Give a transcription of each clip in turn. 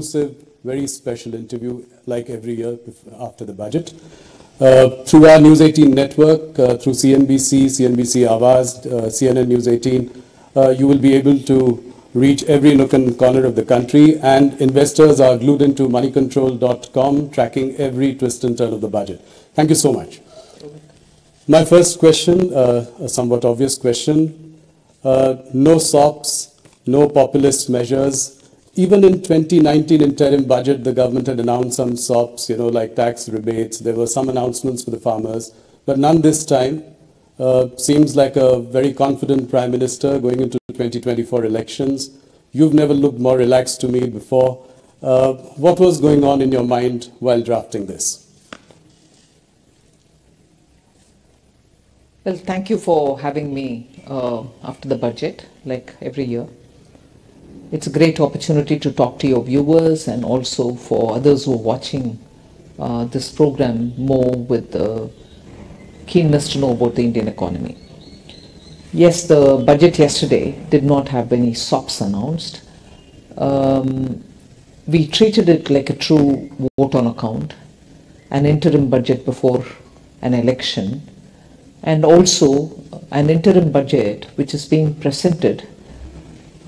exclusive, very special interview, like every year after the budget. Uh, through our News 18 network, uh, through CNBC, CNBC Awaaz, uh, CNN News 18, uh, you will be able to reach every nook and corner of the country, and investors are glued into moneycontrol.com, tracking every twist and turn of the budget. Thank you so much. My first question, uh, a somewhat obvious question. Uh, no SOPs, no populist measures. Even in 2019 interim budget, the government had announced some SOPs, you know, like tax rebates. There were some announcements for the farmers, but none this time. Uh, seems like a very confident prime minister going into 2024 elections. You've never looked more relaxed to me before. Uh, what was going on in your mind while drafting this? Well, thank you for having me uh, after the budget, like every year. It's a great opportunity to talk to your viewers and also for others who are watching uh, this program more with uh, keenness to know about the Indian economy. Yes, the budget yesterday did not have any SOPs announced. Um, we treated it like a true vote on account, an interim budget before an election and also an interim budget which is being presented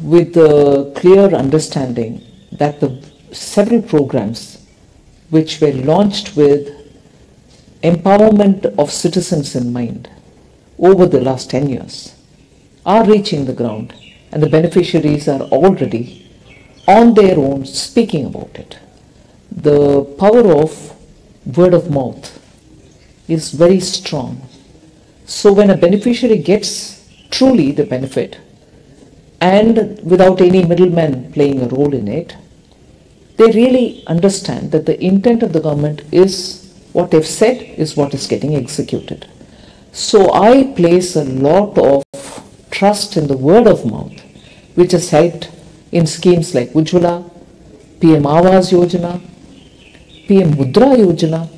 with the clear understanding that the several programs which were launched with empowerment of citizens in mind over the last 10 years are reaching the ground and the beneficiaries are already on their own speaking about it. The power of word of mouth is very strong so when a beneficiary gets truly the benefit and without any middleman playing a role in it, they really understand that the intent of the government is what they've said is what is getting executed. So I place a lot of trust in the word of mouth, which has helped in schemes like Ujjwala, PM Awas Yojana, PM Mudra Yojana,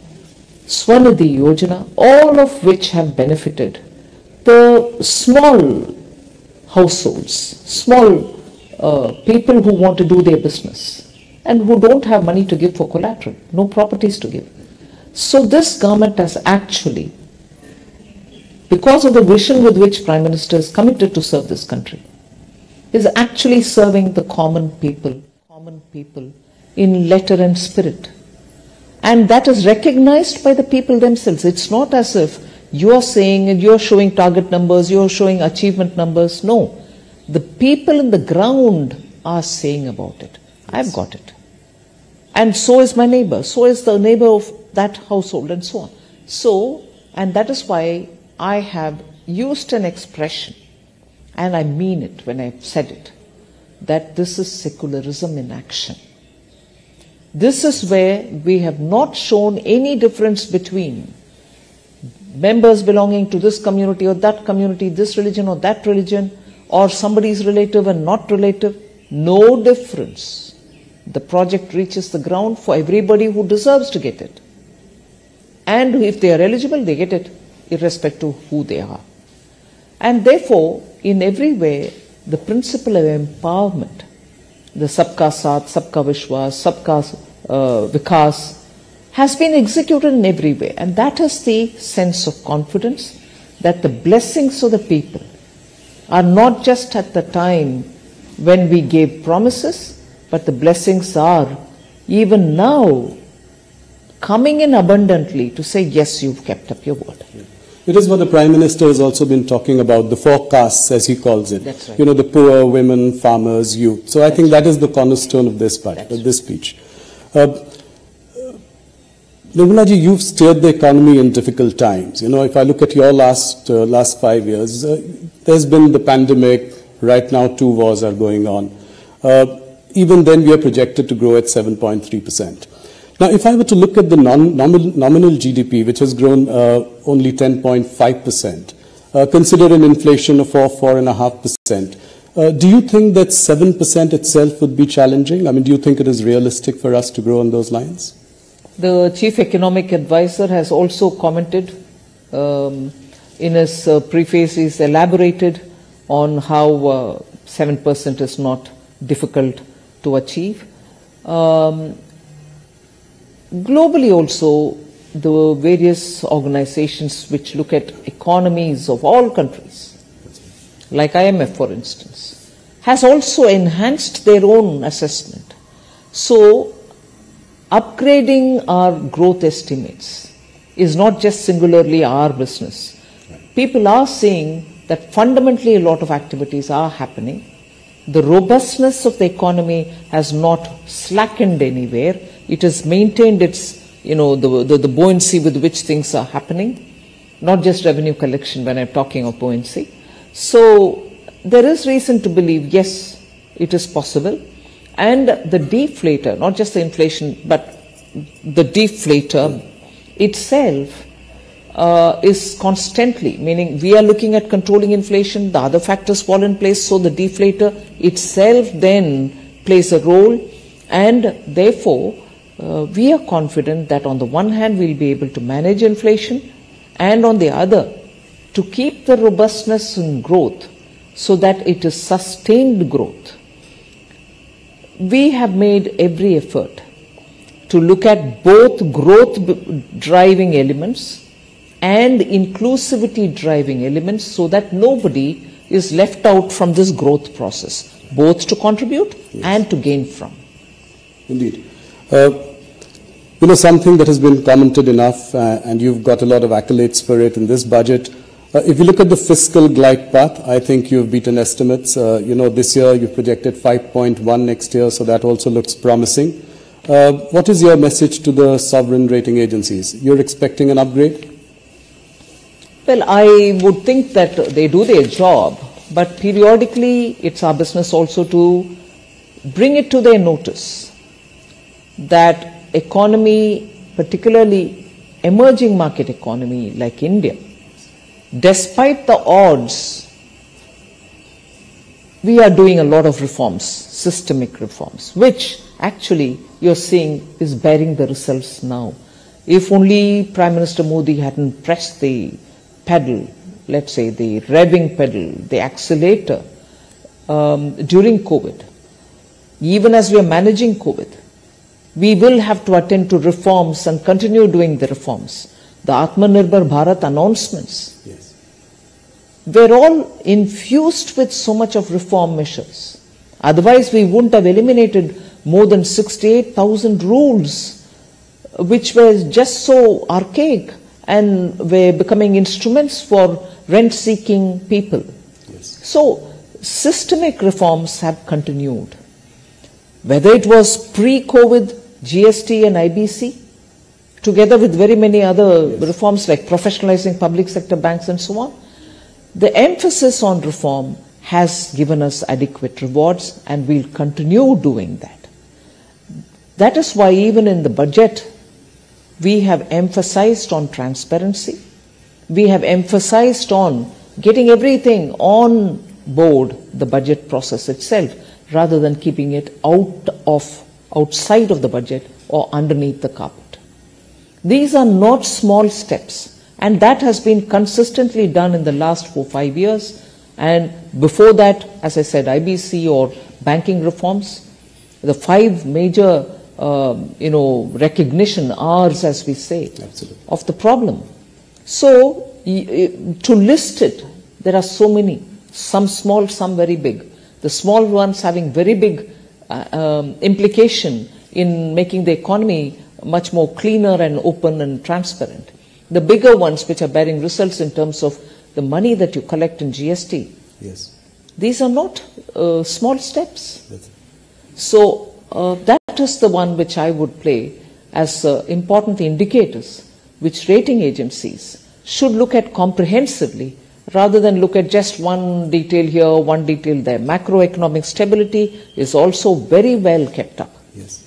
Swanidhi Yojana, all of which have benefited the small households, small uh, people who want to do their business and who don't have money to give for collateral, no properties to give. So this government has actually, because of the vision with which Prime Minister is committed to serve this country, is actually serving the common people, common people in letter and spirit. And that is recognized by the people themselves. It's not as if you're saying and you're showing target numbers, you're showing achievement numbers. No. The people in the ground are saying about it. I've got it. And so is my neighbor. So is the neighbor of that household and so on. So, and that is why I have used an expression, and I mean it when I've said it, that this is secularism in action. This is where we have not shown any difference between members belonging to this community or that community, this religion or that religion, or somebody's relative and not relative. No difference. The project reaches the ground for everybody who deserves to get it. And if they are eligible, they get it, irrespective of who they are. And therefore, in every way, the principle of empowerment the Sabka Saath, Sabka Vishwas, Sabka uh, Vikas, has been executed in every way. And that is the sense of confidence that the blessings of the people are not just at the time when we gave promises, but the blessings are even now coming in abundantly to say, yes, you've kept up your word. It is what the Prime Minister has also been talking about, the four castes, as he calls it. That's right. You know, the poor, women, farmers, youth. So I think that is the cornerstone of this part, of this speech. Uh, Nirmalaji, you've steered the economy in difficult times. You know, if I look at your last uh, last five years, uh, there's been the pandemic. Right now, two wars are going on. Uh, even then, we are projected to grow at 7.3 percent. Now, if I were to look at the non, nominal, nominal, GDP, which has grown uh, only 10.5 percent, uh, consider an inflation of 4, 4.5 percent, uh, do you think that 7 percent itself would be challenging? I mean, do you think it is realistic for us to grow on those lines? The chief economic advisor has also commented um, in his uh, preface, he's elaborated on how uh, 7% is not difficult to achieve. Um, globally also, the various organizations which look at economies of all countries, like IMF for instance, has also enhanced their own assessment. So, upgrading our growth estimates is not just singularly our business. People are seeing that fundamentally a lot of activities are happening. The robustness of the economy has not slackened anywhere. It has maintained its you know, the, the, the buoyancy with which things are happening, not just revenue collection when I'm talking of buoyancy. So there is reason to believe, yes, it is possible. And the deflator, not just the inflation, but the deflator itself uh, is constantly, meaning we are looking at controlling inflation, the other factors fall in place, so the deflator itself then plays a role, and therefore uh, we are confident that on the one hand we'll be able to manage inflation and on the other to keep the robustness in growth so that it is sustained growth. We have made every effort to look at both growth driving elements and inclusivity driving elements so that nobody is left out from this growth process, both to contribute yes. and to gain from. Indeed. Uh, you know, something that has been commented enough, uh, and you've got a lot of accolades for it in this budget. Uh, if you look at the fiscal glide path, I think you've beaten estimates. Uh, you know, this year you've projected 5.1 next year, so that also looks promising. Uh, what is your message to the sovereign rating agencies? You're expecting an upgrade? Well, I would think that they do their job, but periodically it's our business also to bring it to their notice that economy, particularly emerging market economy like India, despite the odds, we are doing a lot of reforms, systemic reforms, which actually you're seeing is bearing the results now. If only Prime Minister Modi hadn't pressed the pedal, let's say the revving pedal, the accelerator um, during COVID, even as we are managing COVID, we will have to attend to reforms and continue doing the reforms. The Atmanirbhar Bharat announcements. Were all infused with so much of reform measures. Otherwise, we wouldn't have eliminated more than 68,000 rules which were just so archaic and were becoming instruments for rent seeking people. Yes. So, systemic reforms have continued. Whether it was pre COVID GST and IBC, together with very many other yes. reforms like professionalizing public sector banks and so on. The emphasis on reform has given us adequate rewards and we'll continue doing that. That is why even in the budget, we have emphasized on transparency. We have emphasized on getting everything on board the budget process itself rather than keeping it out of outside of the budget or underneath the carpet. These are not small steps, and that has been consistently done in the last four, five years. And before that, as I said, IBC or banking reforms, the five major, uh, you know, recognition R's, as we say, Absolutely. of the problem. So, to list it, there are so many, some small, some very big. The small ones having very big uh, um, implication in making the economy much more cleaner and open and transparent. The bigger ones, which are bearing results in terms of the money that you collect in GST, yes. these are not uh, small steps. Yes. So uh, that is the one which I would play as uh, important indicators which rating agencies should look at comprehensively rather than look at just one detail here, one detail there. Macroeconomic stability is also very well kept up. Yes.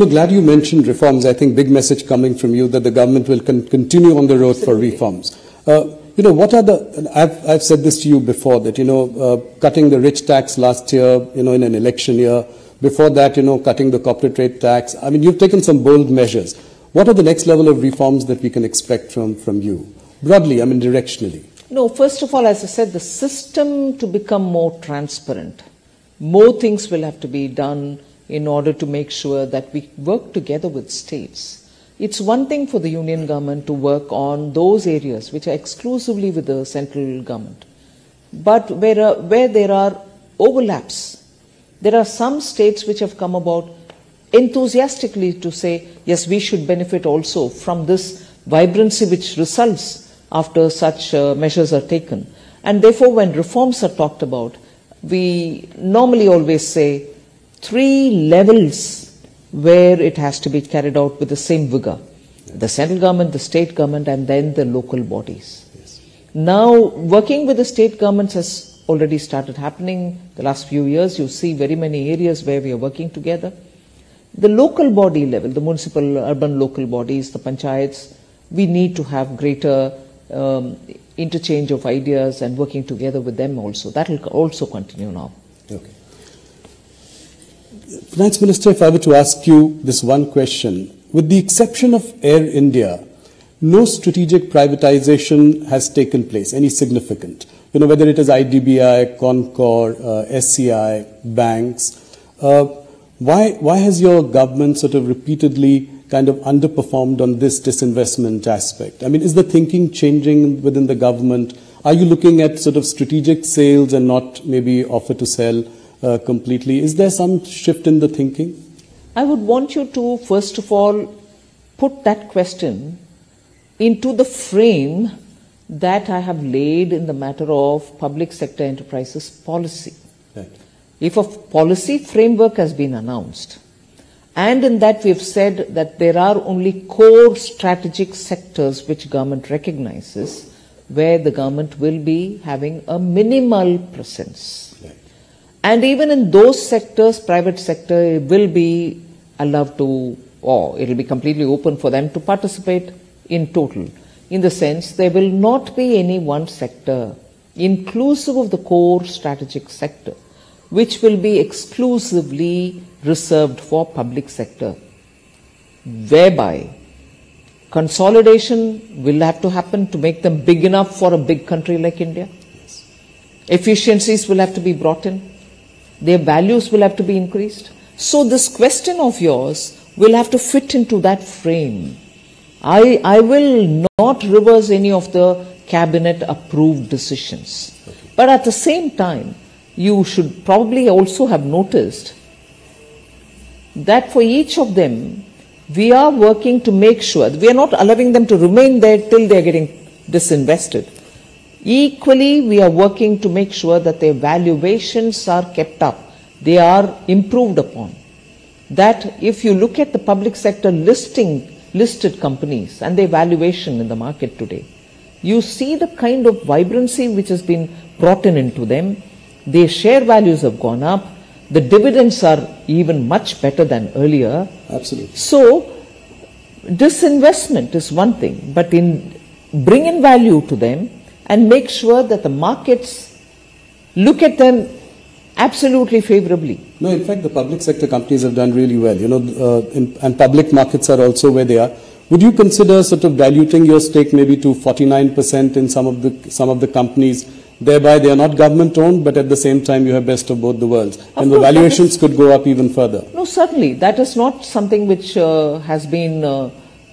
No, glad you mentioned reforms. I think big message coming from you that the government will con continue on the road for reforms. Uh, you know, what are the, I've, I've said this to you before, that, you know, uh, cutting the rich tax last year, you know, in an election year, before that, you know, cutting the corporate rate tax. I mean, you've taken some bold measures. What are the next level of reforms that we can expect from, from you? Broadly, I mean directionally. No, first of all, as I said, the system to become more transparent, more things will have to be done in order to make sure that we work together with states. It's one thing for the union government to work on those areas which are exclusively with the central government. But where, uh, where there are overlaps, there are some states which have come about enthusiastically to say, yes, we should benefit also from this vibrancy which results after such uh, measures are taken. And therefore, when reforms are talked about, we normally always say three levels where it has to be carried out with the same vigor the central government, the state government, and then the local bodies. Yes. Now, working with the state governments has already started happening. The last few years, you see very many areas where we are working together. The local body level, the municipal, urban local bodies, the panchayats, we need to have greater um, interchange of ideas and working together with them also. That will also continue now. Okay. Finance Minister, if I were to ask you this one question, with the exception of Air India, no strategic privatization has taken place, any significant. You know, whether it is IDBI, Concor, uh, SCI, banks. Uh, why, why has your government sort of repeatedly kind of underperformed on this disinvestment aspect? I mean, is the thinking changing within the government? Are you looking at sort of strategic sales and not maybe offer to sell uh, completely? Is there some shift in the thinking? I would want you to, first of all, put that question into the frame that I have laid in the matter of public sector enterprises policy. Right. If a policy framework has been announced, and in that we have said that there are only core strategic sectors which government recognizes where the government will be having a minimal presence. Right. And even in those sectors, private sector will be allowed to, or it will be completely open for them to participate in total. In the sense, there will not be any one sector, inclusive of the core strategic sector, which will be exclusively reserved for public sector, whereby consolidation will have to happen to make them big enough for a big country like India. Efficiencies will have to be brought in. Their values will have to be increased. So this question of yours will have to fit into that frame. I, I will not reverse any of the cabinet approved decisions. But at the same time, you should probably also have noticed that for each of them, we are working to make sure we are not allowing them to remain there till they are getting disinvested. Equally, we are working to make sure that their valuations are kept up, they are improved upon. That if you look at the public sector listing listed companies and their valuation in the market today, you see the kind of vibrancy which has been brought in into them. Their share values have gone up. The dividends are even much better than earlier. Absolutely. So, disinvestment is one thing, but in bring in value to them and make sure that the markets look at them absolutely favorably. No, in fact, the public sector companies have done really well, you know, uh, in, and public markets are also where they are. Would you consider sort of diluting your stake maybe to 49% in some of the some of the companies? Thereby, they are not government owned, but at the same time, you have best of both the worlds, and the course, that valuations could go up even further. No, certainly. That is not something which uh, has been uh,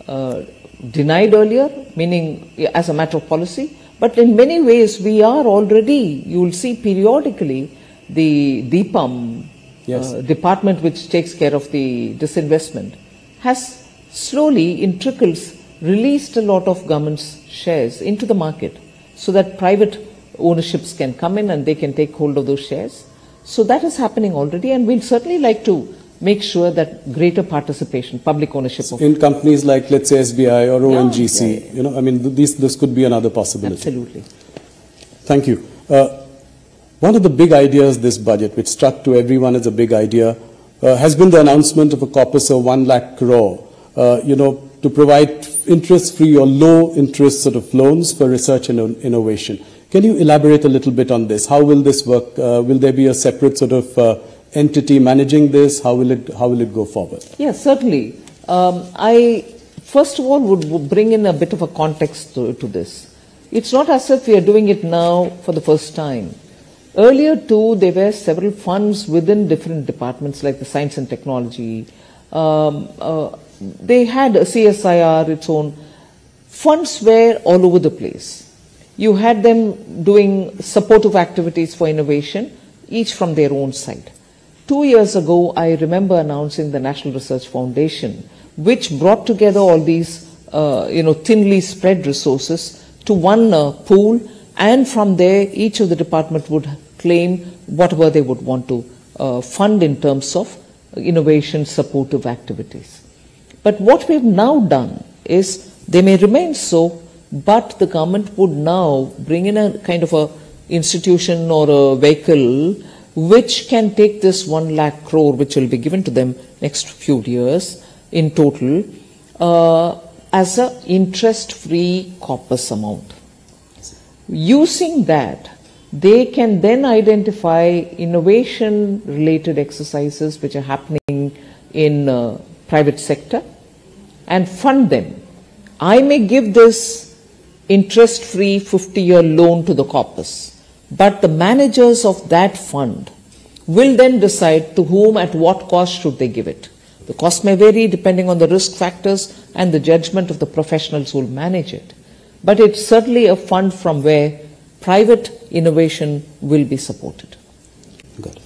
uh, denied earlier, meaning as a matter of policy. But in many ways, we are already, you will see periodically, the DIPAM Yes. uh, department which takes care of the disinvestment has slowly, in trickles, released a lot of government's shares into the market so that private ownerships can come in and they can take hold of those shares. So that is happening already, and we'll certainly like to make sure that greater participation, public ownership of In companies like, let's say, SBI or ONGC, yeah, yeah. you know, I mean, th- these, this could be another possibility. absolutely. Thank you. Uh, one of the big ideas this budget, which struck to everyone as a big idea, uh, has been the announcement of a corpus of 1 lakh crore, uh, you know, to provide interest-free or low-interest sort of loans for research and innovation. Can you elaborate a little bit on this? How will this work? Uh, will there be a separate sort of uh, entity managing this? How will it, how will it go forward? Yes, certainly. Um, I first of all would, bring in a bit of a context to, to this. It's not as if we are doing it now for the first time. Earlier too, there were several funds within different departments like the science and technology. Um, uh, they had a CSIR, its own. Funds were all over the place. You had them doing supportive activities for innovation, each from their own side. Two years ago, I remember announcing the National Research Foundation, which brought together all these, uh, you know, thinly spread resources to one uh, pool, and from there, each of the department would claim whatever they would want to uh, fund in terms of innovation supportive activities. But what we've now done is they may remain so, but the government would now bring in a kind of a institution or a vehicle which can take this 1 lakh crore which will be given to them next few years in total uh, as a interest free corpus amount. Using that they can then identify innovation related exercises which are happening in uh, private sector and fund them. I may give this interest free 50 year loan to the corpus but the managers of that fund will then decide to whom at what cost should they give it the cost may vary depending on the risk factors and the judgment of the professionals who will manage it but it's certainly a fund from where private innovation will be supported. It.